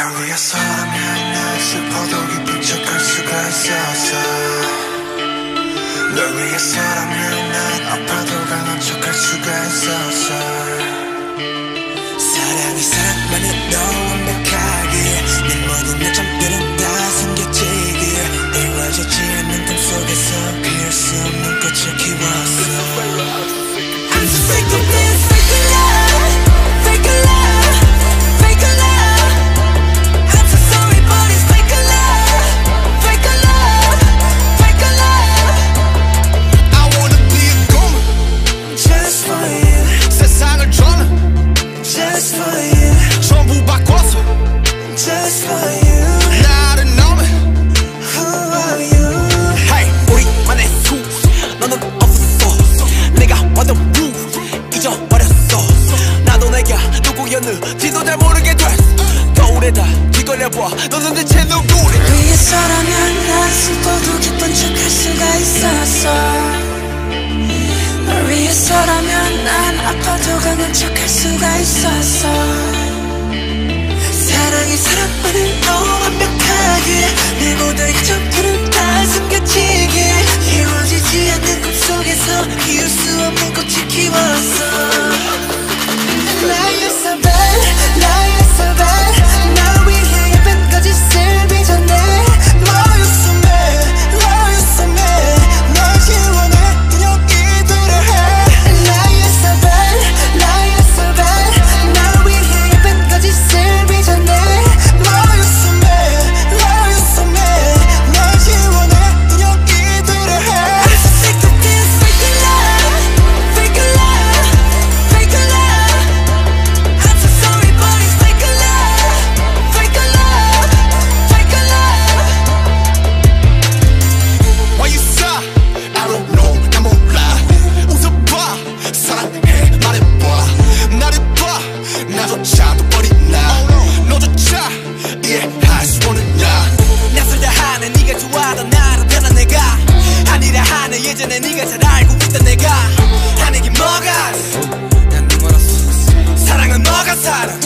날 위해서라면 난 슬퍼도 기쁜 척할 수가 있었어 널 위해서라면 내가 누구였는 지도 잘 모르게 됐어 거울에다 뒤걸려봐 너는 대체 누구래 위해서라면 난 슬퍼도 기쁜 척할 수가 있었어. 널 위해서라면 난 아파도 강한 척할 수가 있었어. 사랑이 사랑만을 너 완벽하게 내 모든 점들은 다 숨겨지게 이루어지지 않는 꿈속에서 피울 수 없는 꽃을 키웠어 이제내 네가 잘 알고 있던 내가 하는 게 뭐가 난 응원했어. 사랑은 뭐가 사랑